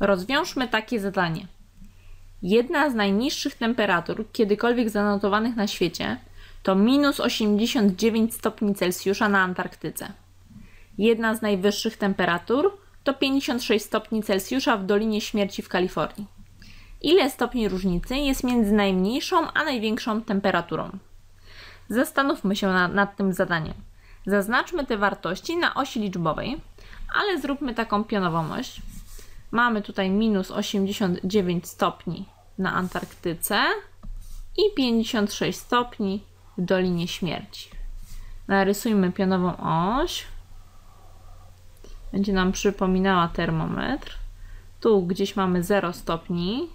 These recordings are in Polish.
Rozwiążmy takie zadanie. Jedna z najniższych temperatur kiedykolwiek zanotowanych na świecie to minus 89 stopni Celsjusza na Antarktyce. Jedna z najwyższych temperatur to 56 stopni Celsjusza w Dolinie Śmierci w Kalifornii. Ile stopni różnicy jest między najmniejszą a największą temperaturą? Zastanówmy się na, nad tym zadaniem. Zaznaczmy te wartości na osi liczbowej, ale zróbmy taką pionową oś. Mamy tutaj minus 89 stopni na Antarktyce i 56 stopni w Dolinie Śmierci. Narysujmy pionową oś. Będzie nam przypominała termometr. Tu gdzieś mamy 0 stopni,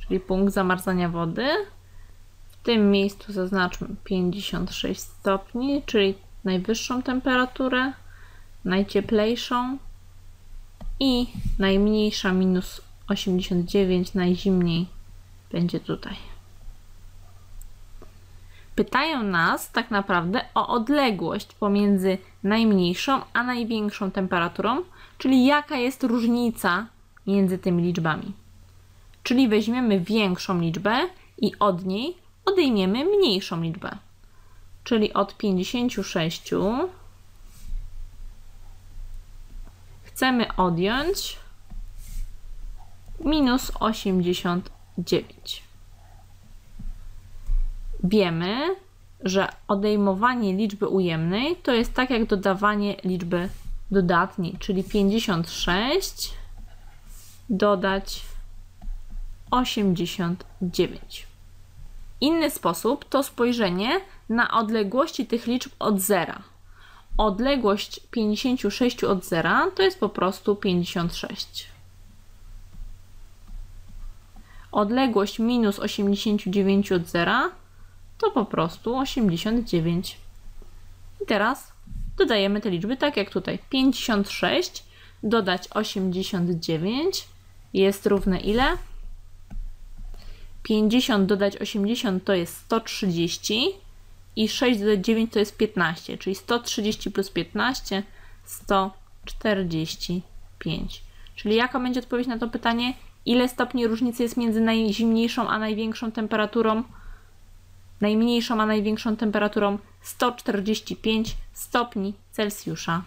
czyli punkt zamarzania wody. W tym miejscu zaznaczmy 56 stopni, czyli najwyższą temperaturę, najcieplejszą i najmniejsza minus 89, najzimniej będzie tutaj. Pytają nas tak naprawdę o odległość pomiędzy najmniejszą a największą temperaturą, czyli jaka jest różnica między tymi liczbami. Czyli weźmiemy większą liczbę i od niej odejmiemy mniejszą liczbę. Czyli od 56 chcemy odjąć minus 89. Wiemy, że odejmowanie liczby ujemnej to jest tak jak dodawanie liczby dodatniej, czyli 56 dodać 89. Inny sposób to spojrzenie na odległości tych liczb od zera. Odległość 56 od zera to jest po prostu 56. Odległość minus 89 od zera to po prostu 89. I teraz dodajemy te liczby tak jak tutaj. 56 dodać 89 jest równe ile? 50 dodać 80 to jest 130 i 6 dodać 9 to jest 15, czyli 130 plus 15 145. Czyli jaka będzie odpowiedź na to pytanie? Ile stopni różnicy jest między najzimniejszą a największą temperaturą? Najmniejszą a największą temperaturą 145 stopni Celsjusza.